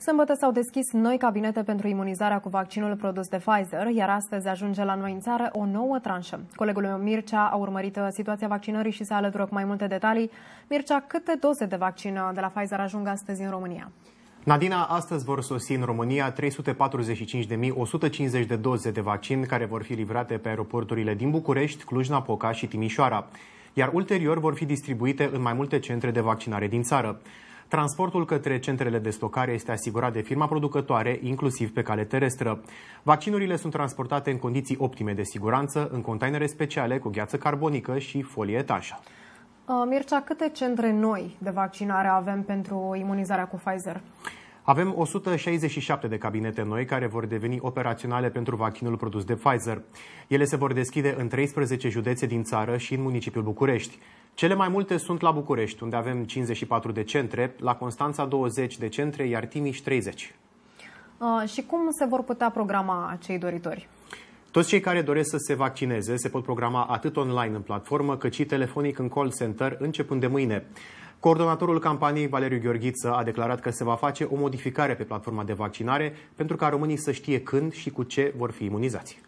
Sâmbătă s-au deschis noi cabinete pentru imunizarea cu vaccinul produs de Pfizer, iar astăzi ajunge la noi în țară o nouă tranșă. Colegul meu Mircea a urmărit uh, situația vaccinării și se alătură cu mai multe detalii. Mircea, câte doze de vaccin uh, de la Pfizer ajung astăzi în România? Nadina, astăzi vor sosi în România 345.150 de doze de vaccin care vor fi livrate pe aeroporturile din București, Cluj-Napoca și Timișoara, iar ulterior vor fi distribuite în mai multe centre de vaccinare din țară. Transportul către centrele de stocare este asigurat de firma producătoare, inclusiv pe cale terestră. Vaccinurile sunt transportate în condiții optime de siguranță, în containere speciale cu gheață carbonică și folie etanșă. Uh, Mircea, câte centre noi de vaccinare avem pentru imunizarea cu Pfizer? Avem 167 de cabinete noi care vor deveni operaționale pentru vaccinul produs de Pfizer. Ele se vor deschide în 13 județe din țară și în municipiul București. Cele mai multe sunt la București, unde avem 54 de centre, la Constanța 20 de centre, iar Timiș 30. Uh, și cum se vor putea programa cei doritori? Toți cei care doresc să se vaccineze se pot programa atât online în platformă, cât și telefonic în call center, începând de mâine. Coordonatorul campaniei, Valeriu Gheorghiță, a declarat că se va face o modificare pe platforma de vaccinare pentru ca românii să știe când și cu ce vor fi imunizați.